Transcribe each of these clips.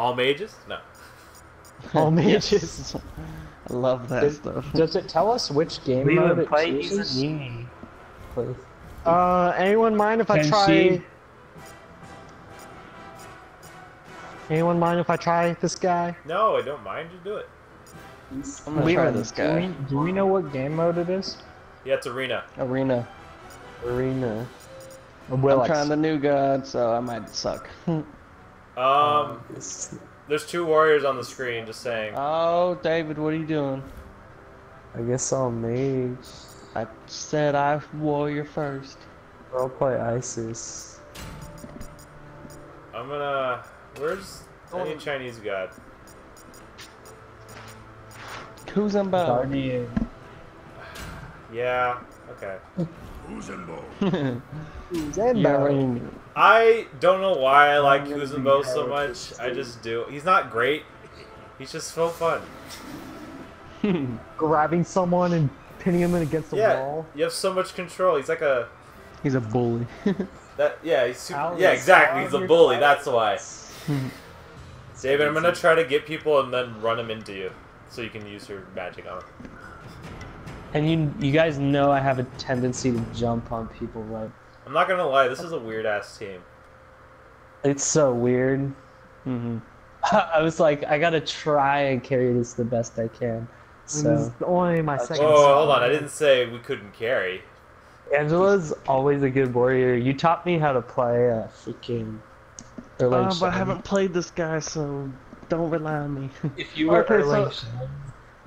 All mages? No. All mages. I love that Does, stuff. does it tell us which game mode Leland, it play chooses? Izanami, please. Uh, anyone mind if I try? she- Anyone mind if I try this guy? No, I don't mind. You do it. I'm gonna try Leland, this Do guy. we, do we know what game mode it is? Yeah, it's arena. Arena. Arena. I'm trying the new god, so I might suck. Um, there's two warriors on the screen. Just saying. oh, David, what are you doing? I guess I'll mage. I said I warrior first. I'll play ISIS. I'm gonna. Where's any Chinese god? Who's in bow? Guardian. Yeah. Okay. Zenbo. I don't know why I like Kuzenbo so much. I just do. He's not great. He's just so fun. Grabbing someone and pinning him against the Yeah, wall. you have so much control. He's like a He's a bully. that. Yeah, he's super. Alex, yeah, exactly. He's a bully. class. That's why. David, I'm gonna try to get people and then run them into you, so you can use your magic on them. And you you guys know I have a tendency to jump on people, right? I'm not gonna lie. This is a weird ass team. It's so weird. hmm I was like, I gotta try and carry this the best I can. This is So only my second. Oh, hold on. I didn't say we couldn't carry. Angela's always a good warrior. You taught me how to play a freaking. Erlang Uh, but I haven't played this guy, so don't rely on me. If you were Okay, so- Erlang Shen-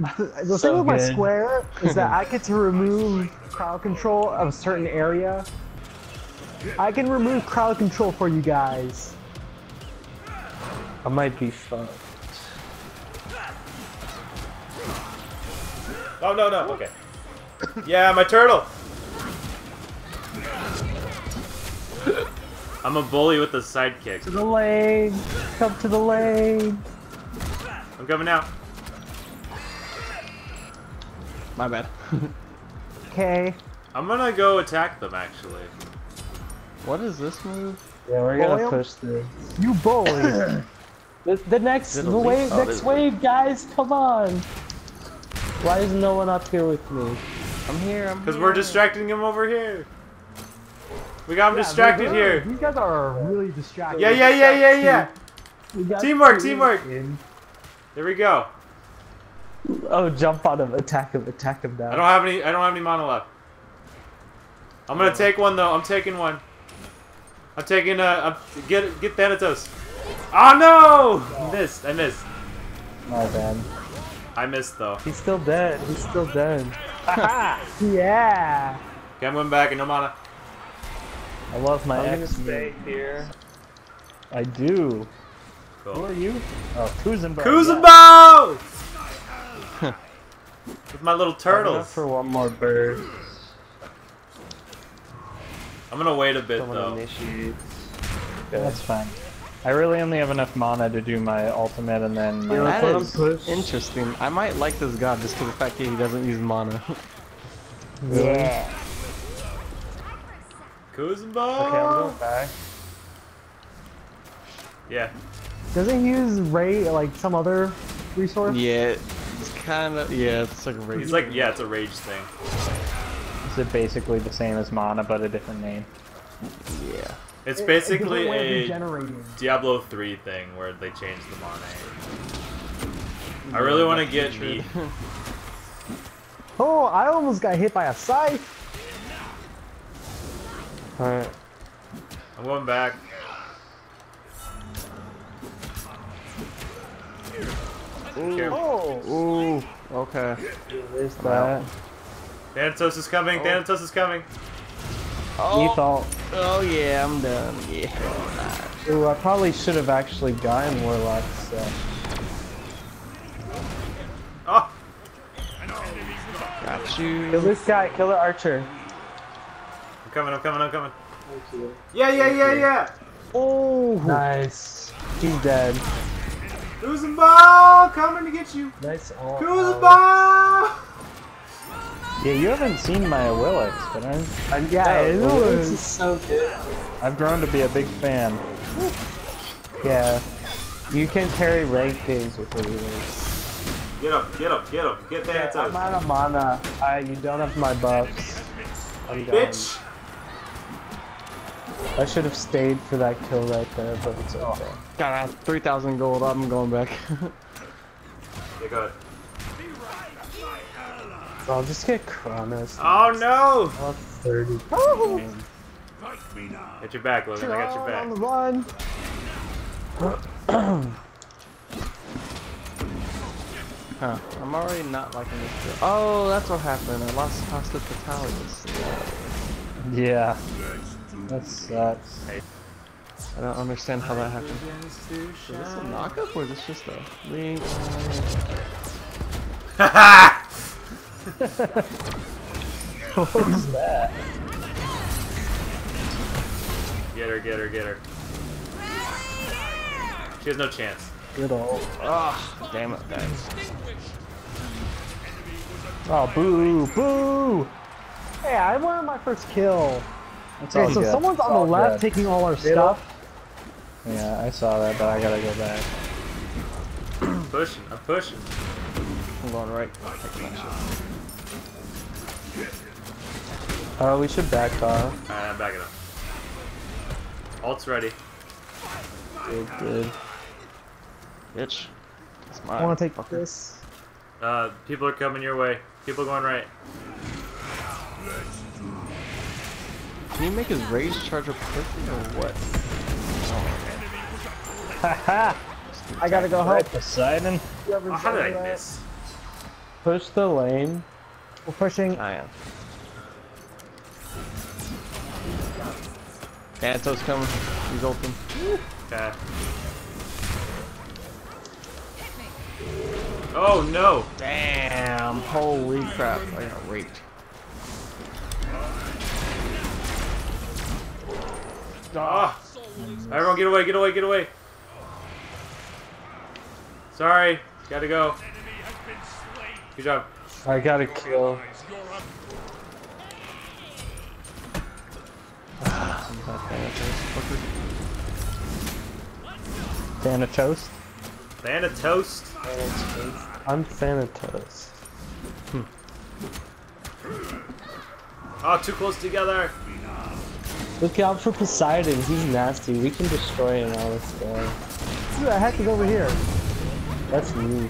The So thing with my good. square is that I get to remove crowd control of a certain area. I can remove crowd control for you guys. I might be fucked. Oh no no. Okay. Yeah, my turtle. I'm a bully with the sidekick. To the lane! Come to the lane! I'm coming out. My bad. Okay. I'm gonna go attack them actually. what is this move? Yeah, we're gonna Boil? push this. You bully. The, the next, the wave. Oh, next there's- wave, guys, come on! Why is no one up here with me? I'm here. I'm Because we're distracting him over here. We got him Yeah, distracted they're- here. You guys are really distracted. Yeah, yeah, yeah, yeah, yeah. Teamwork, teamwork. in. There we go. Oh, jump on him, attack him, attack him now. I don't have any. I don't have any mana left. I'm gonna take one though. I'm taking one. I'm taking. Uh, I'm, get get Thanatos. Oh no! Missed. I missed. My bad. I missed though. He's still dead. He's still dead. Yeah. Okay, I'm going back and no mana. I love my I'm gonna ex stay here. I do. Who are you? Oh, Kuzenbo. Kuzenbo! With my little Turtles. turtles. for one more bird. I'm gonna wait a bit Someone though. initiates. That's fine. I really only have enough mana to do my ultimate and then my That bottom push. interesting. I might like this god just for the fact that he doesn't use mana. Yeah. Kuzenbo! Okay, I'm going back. Yeah. Doesn't he use Ray like some other resource? yeah, it's kind of yeah. It's like a rage. He's like, yeah, it's a rage thing. Is it basically the same as mana but a different name? yeah. It's It- basically a different way of a regenerating. Diablo 3 thing where they change the mana. I really want to get me. Oh, I almost got hit by a scythe. Alright. I'm going back. Here. Oh, Ooh. Okay. There's that. Thanatos is coming. Thanatos is coming. Oh. Ethal. Oh. oh yeah, I'm done. Yeah. Ooh, I probably should have actually gotten Warlock, so. Oh, Got Kill you. this guy, kill the archer. I'm coming. I'm coming. I'm coming. Yeah, yeah, yeah, yeah. oh, Nice. He's dead. Kuzenbo coming to get you. Nice. all- Kuzenbo. Yeah, you haven't seen my Willix, but I'm, I'm yeah, it Willix was. is so good. I've grown to be a big fan. Yeah. You can carry ranked games with the relays. Get up, get up, get up. Get I'm out of mana. I, you don't have my buffs. I'm done. Bitch! I should have stayed for that kill right there, but it's okay. Oh, God, I have 3,000 gold. I'm going back. Yeah, go ahead. I'll just get Kronos. Oh no! I'll have 30. Get your back, Logan. I got your back. On the run. huh. I'm already not liking this build. Oh, that's what happened. I lost hospitalities. Yeah. That sucks. I don't understand how that happened. Is this a knockup or is this just a link? Ha. What's that? Get her, get her, get her. She has no chance. Good old. Ah, damn it, guys. Oh, boo, boo! Hey, I wanted my first kill. It's Okay, so good. someone's on the left good. taking all our Middle. stuff. Yeah, I saw that, but I gotta go back. I'm pushing, I'm pushing. I'm going right. Taking that shit. Oh, we should back off. Alright, I'm backing up. Alt's ready. Good, good. Bitch. That's I want to take fucker. this. Uh, people are coming your way. People going right. Can you make his rage charger perfect or what? Haha! I gotta go home. Poseidon. Oh, how did I miss? Push the lane. We're pushing. I am. Thanatos coming. He's open. Okay. Oh no! Damn! Holy crap! I got raped. Ah! Everyone get away, get away, get away! Sorry, gotta go. Good job. I gotta kill. Ah, Thanatos? Thanatos. I'm Thanatos. Oh, hmm. ah, too close together. Look out for Poseidon. He's nasty. We can destroy him all this guy. Who the heck is over here? That's me.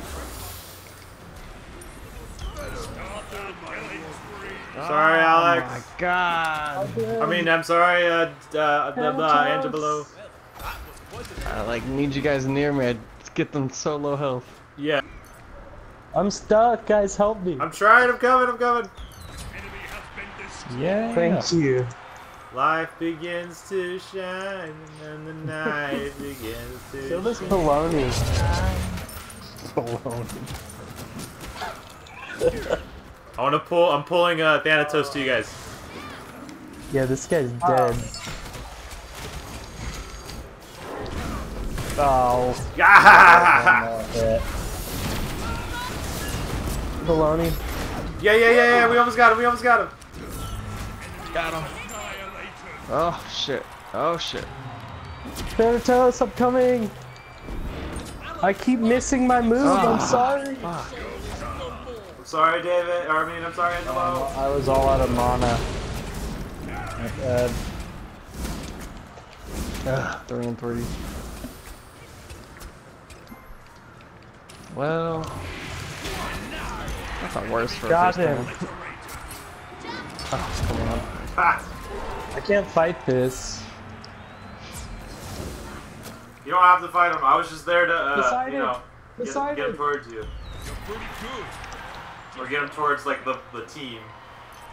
Sorry, Alex. Oh my god! I mean, I'm sorry, uh, uh, blah, blah, Angelo. I like need you guys near me. I get them so low health. Yeah, I'm stuck, guys. Help me. I'm trying, I'm coming, I'm coming. Yeah. Thank you. Life begins to shine, and the night begins to Kill this shine. Bellona. Bellona. I want to pull, I'm pulling uh, Thanatos to you guys. Yeah, this guy's dead. Oh. Yeah, Bellona. yeah, yeah, yeah, we almost got him, we almost got him. Got him. Oh shit. Oh shit. Thanatos, I'm coming. I keep missing my move. I'm Ah. sorry. I'm sorry, David, or I mean, I'm sorry, Angelo. I was all out of mana. Uh, Three and three. Well, that's not worse for a got first him. time. Oh, come on. Ha! I can't fight this. You don't have to fight him. I was just there to, uh, you know, get, get him towards you. Or get him towards, like, the, the team.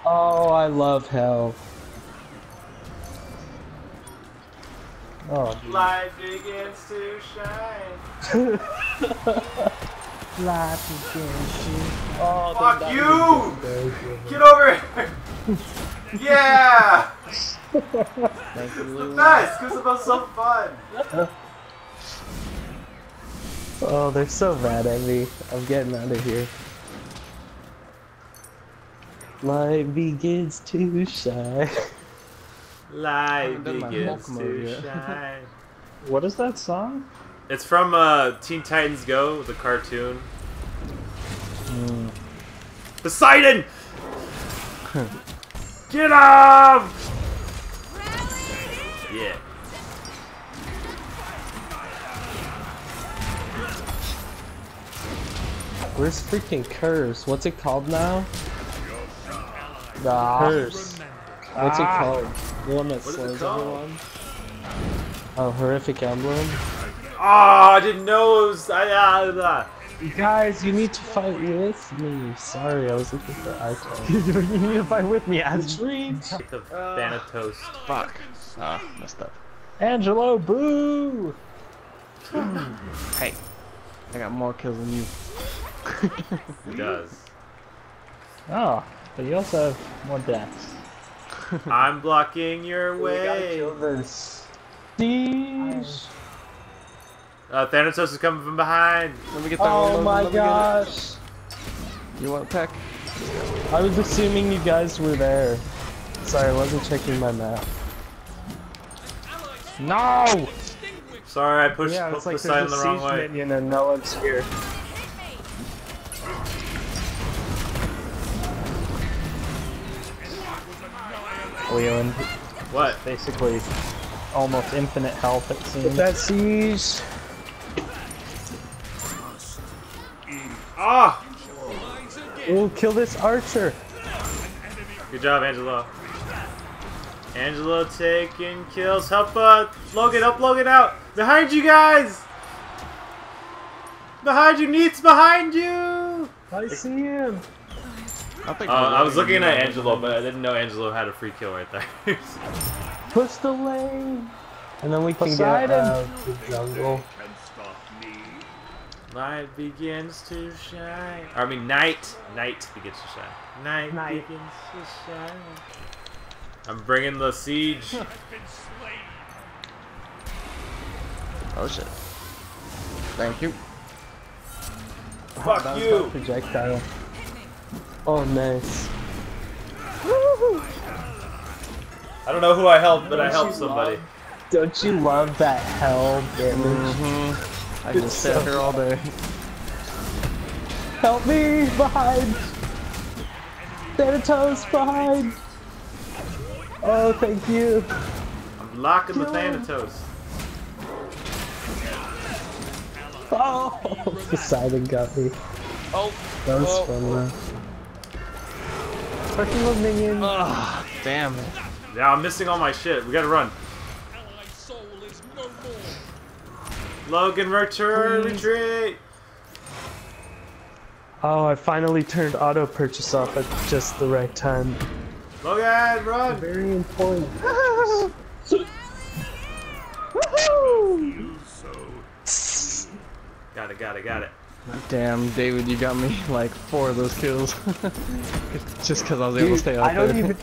Oh, I love Hel. Oh, Light begins to shine. Life begins oh Fuck you! Get over here! yeah! Thank you, Lou. Nice! Because it was so fun! Oh, they're so mad at me. I'm getting out of here. Light begins to shine. Light my begins Hulk mode to shine. What is that song? It's from uh, Teen Titans Go, the cartoon. Hmm. Poseidon! Get him! Yeah. Where's freaking Curse? What's it called now? Ah. Curse. What's it Ah. called? The one that What is slays everyone? Oh, horrific emblem. Oh, I didn't know it was. I, ah, ah. You guys, you need to fight with me. Sorry, I was looking for icon. you need to fight with me, as Reach. The Thanatos. Fuck. Ah, messed up. Angelo, boo! Hey, I got more kills than you. He does. Oh, but you also have more deaths. I'm blocking your way. We gotta way. kill this. Sheesh. Uh, Thanatos is coming from behind. Let me get that Oh one. my let me get it. gosh. You want a peck? I was assuming you guys were there. Sorry, I wasn't checking my map. No! Sorry, I pushed yeah, it's like Poseidon there's the a wrong siege way. minion and no one's here. Leon, What? basically almost infinite health it seems. That siege. Ah! We'll kill this archer. Good job, Angelo. Angelo taking kills. Help, uh, Logan, help Logan out! Behind you guys! Behind you, Neith's behind you! I see him. I think. Uh, I was looking at Angelo, but I didn't know Angelo had a free kill right there. Push the lane. And then we can Poseidon. get out of the jungle. Light begins to shine. I mean, night. Night begins to shine. Night, Night. begins to shine. I'm bringing the siege. Oh shit. Thank you. Fuck That was you! projectile. Oh, nice. I don't know who I helped, but I Don't helped you somebody. Don't you love that Hel damage? Mm-hmm. I It's just sit so here all day. Help me! Behind! Thanatos, behind! Oh, thank you. I'm locking the Kill him. Thanatos. Oh! Poseidon got me. Oh. That was Oh. fun though. Pushing those minions. Ugh, damn it. Yeah, I'm missing all my shit. We gotta run. Logan, return, Please. retreat! Oh, I finally turned auto purchase off at just the right time. Logan, run! Very important. Got it, got it, got it. Damn, David, you got me like four of those kills. just because I was able to stay up I don't there. even.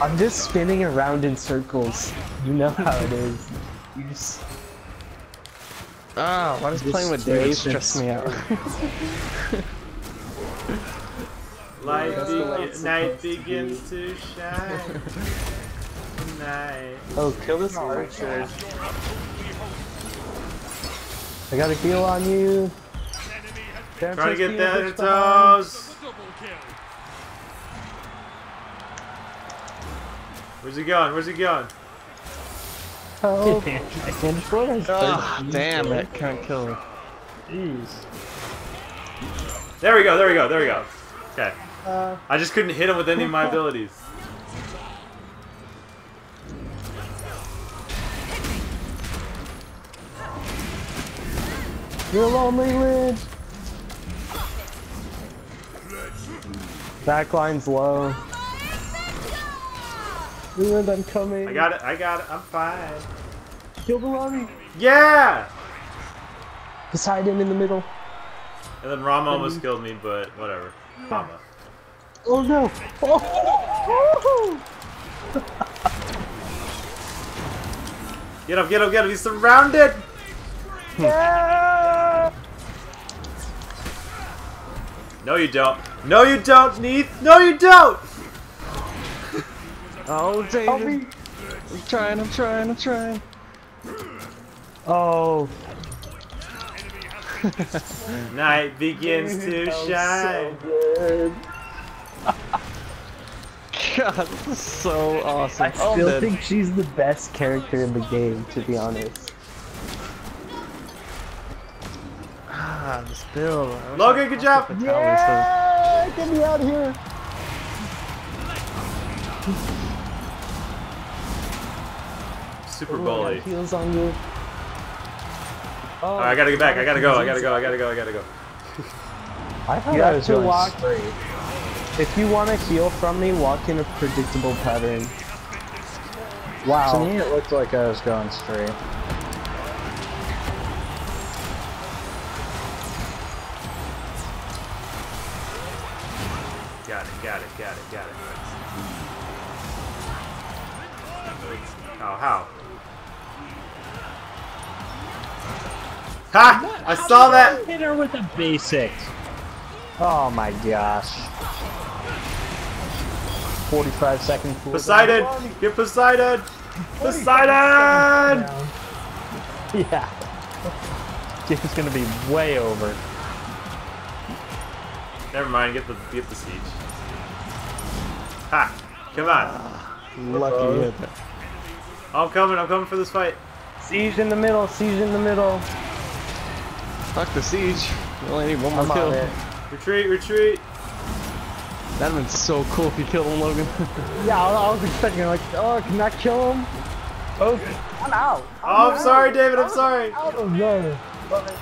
I'm just spinning around in circles. You know how it is. You just. Ah, why does Just playing with David strafe stress me out? Light That's be- night supposed to begins to shine. Night. Oh, kill this archer. I got a heal on you. Trying to get Thanatos that being pushed behind. toes. Where's he going? Where's he going? Oh, I can't destroy us. Ah, damn it, can't kill him. Jeez. There we go, there we go, there we go. Okay. Uh, I just couldn't hit him with any of my abilities. you're lonely, Lid. Backline's low. Leland, I'm coming. I got it, I got it, I'm fine. Kill the lobby. Yeah! Poseidon in the middle. And then Rama almost killed me, but whatever. Rama. Oh no! Oh! oh, oh, oh. Get up! get up! get up! he's surrounded! Yeah! No you don't. No you don't, Neith! No you don't! Oh, Help David. me! I'm trying, I'm trying, I'm trying. Oh, Night begins to shine. good. God, this is so awesome. I Oh, still man. think she's the best character in the game, to be honest. Ah, this build. Logan, good job. the Vitalis, Get me out of here! Super Ooh, bully. got heals on you. Oh, Alright, I gotta get back. I gotta go. I gotta go. I gotta go. I gotta go. I thought You I have was to going walk- straight. If you want to heal from me, walk in a predictable pattern. Wow. To me, it looked like I was going straight. Oh, how? Ha! I saw that. Hit her with a basic. Oh my gosh. 45 second cooldown. Poseidon, get Poseidon. Poseidon. Yeah. Game's gonna be way over. Never mind. Get the get the siege. Ha! Come on. Lucky you hit that. I'm coming. I'm coming for this fight. Siege in the middle, siege in the middle. Fuck the siege. We only need one more I'm kill. Retreat. Retreat. That'd been so cool if you killed him, Logan. Yeah, I, I was expecting like, oh, can I kill him? Oh, I'm out. Oh, I'm sorry, David. I'm sorry. Out of there. Oh,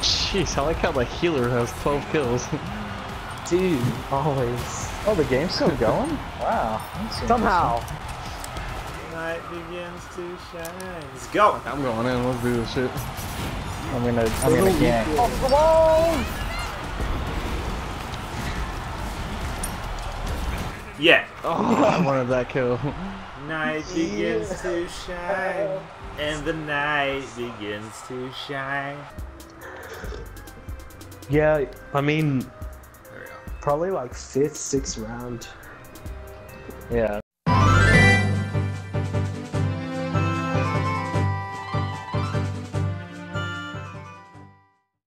Jeez, I like how the healer has 12 kills. Dude, always. Oh, the game's still going? Wow. that's Somehow. Night begins to shine. Let's go. I'm going in. Let's do this shit. I'm gonna, I'm gonna gank. Off the wall! Yeah. Oh, I wanted that kill. Night begins to shine, and the night begins to shine. Yeah, I mean, There we go. Probably like fifth, sixth round. Yeah.